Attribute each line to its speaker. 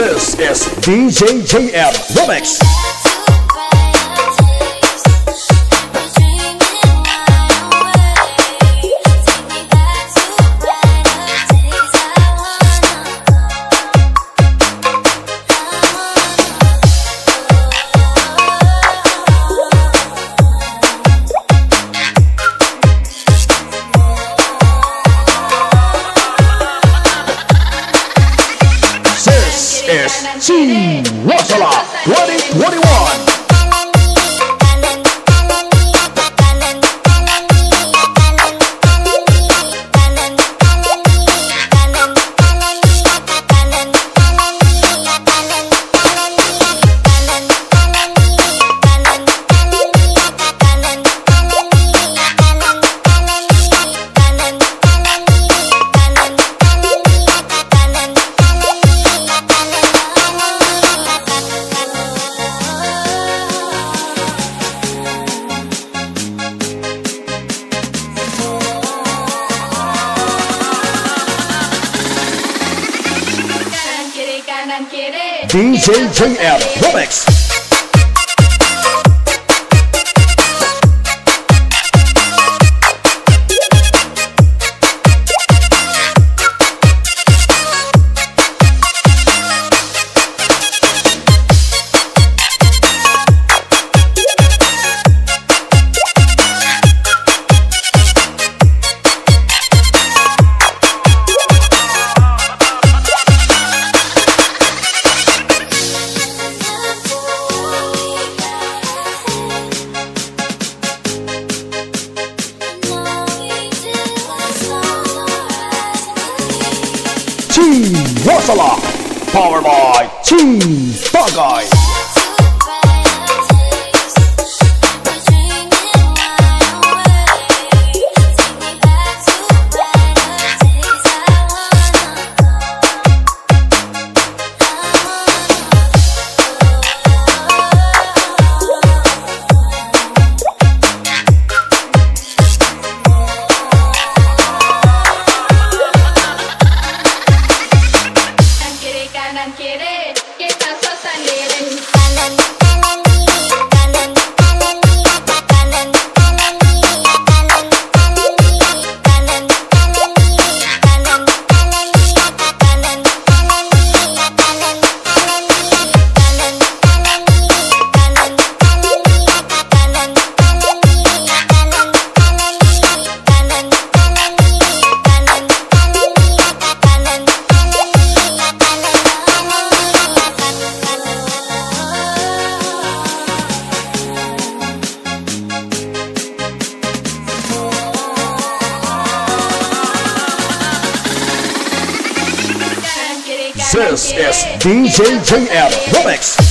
Speaker 1: This is DJ JM Remix. Team Rosala 2021. DJ JM Remix. Team Rosala. Powered by Team Tagay.
Speaker 2: kanan kanan kiri kita so sendiri kanan
Speaker 1: This is DJ JM Remix.